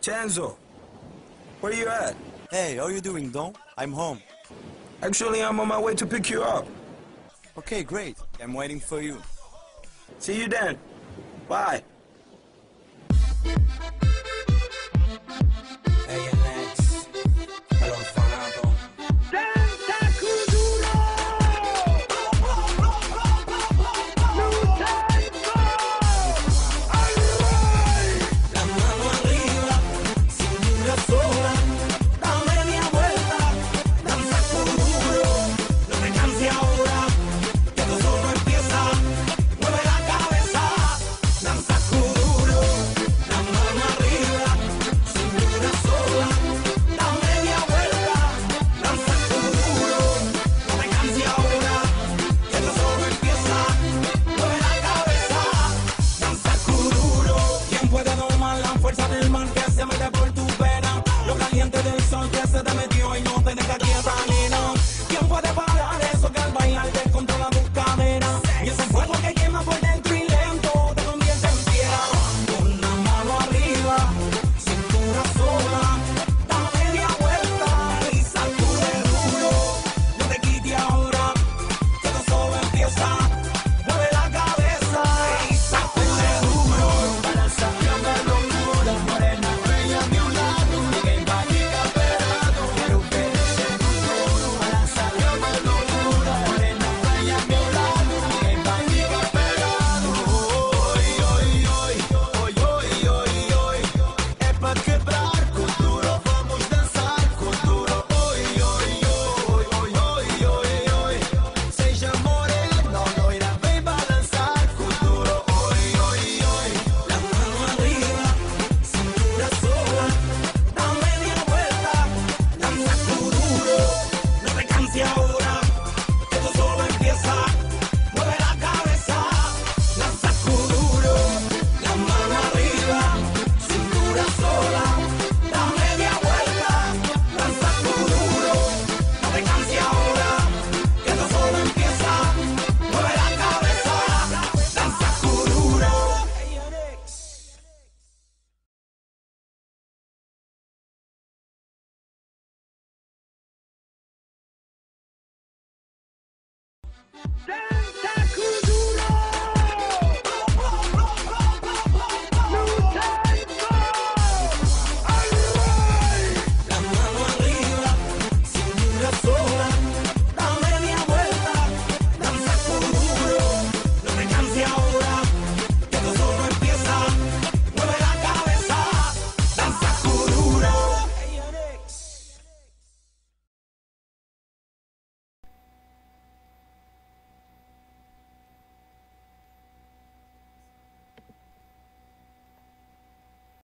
Chenzo, where you at? Hey, how you doing, Don? I'm home. Actually, I'm on my way to pick you up. Okay, great. I'm waiting for you. See you then. Bye. delante del sol que se te metió Damn.